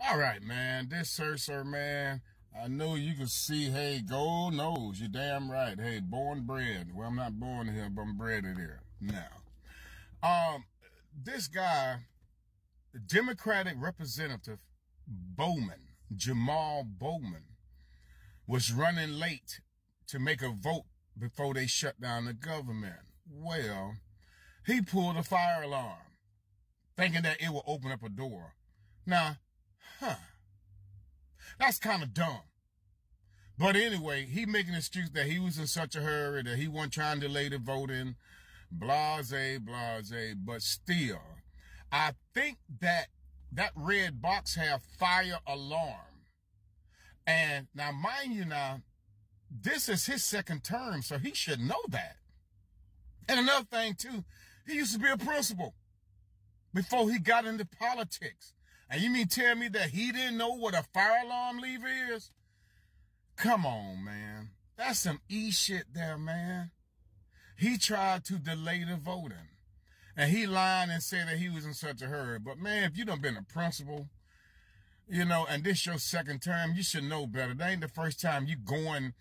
All right, man. This sir, sir, man. I know you can see, hey, gold nose. You're damn right. Hey, born bred. Well, I'm not born here, but I'm bred here. Now, um, this guy, Democratic Representative Bowman, Jamal Bowman, was running late to make a vote before they shut down the government. Well, he pulled a fire alarm, thinking that it would open up a door. Now, huh, that's kind of dumb. But anyway, he making an excuse that he was in such a hurry that he wasn't trying to delay the voting, blase, blase. But still, I think that that red box have fire alarm. And now, mind you now, this is his second term, so he should know that. And another thing too, he used to be a principal before he got into politics. And you mean tell me that he didn't know what a fire alarm lever is? Come on, man. That's some E shit there, man. He tried to delay the voting. And he lied and said that he was in such a hurry. But man, if you done been a principal, you know, and this your second term, you should know better. That ain't the first time you going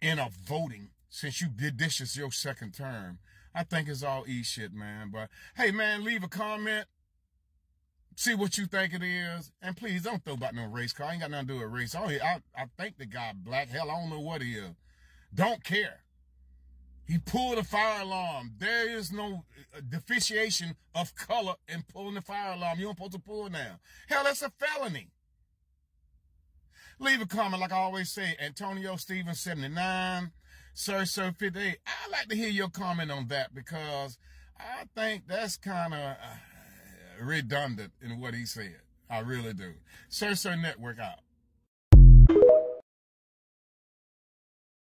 in a voting since you did this is your second term. I think it's all E shit, man. But hey, man, leave a comment. See what you think it is. And please don't throw about no race car. I ain't got nothing to do with race. I, I, I think the guy black. Hell, I don't know what he is. Don't care. He pulled a fire alarm. There is no uh, deficiation of color in pulling the fire alarm. You don't supposed to pull now. Hell, that's a felony. Leave a comment, like I always say, Antonio Stevens 79, Sir Sir 58. I'd like to hear your comment on that because I think that's kind of uh, redundant in what he said. I really do. Sir Sir Network out.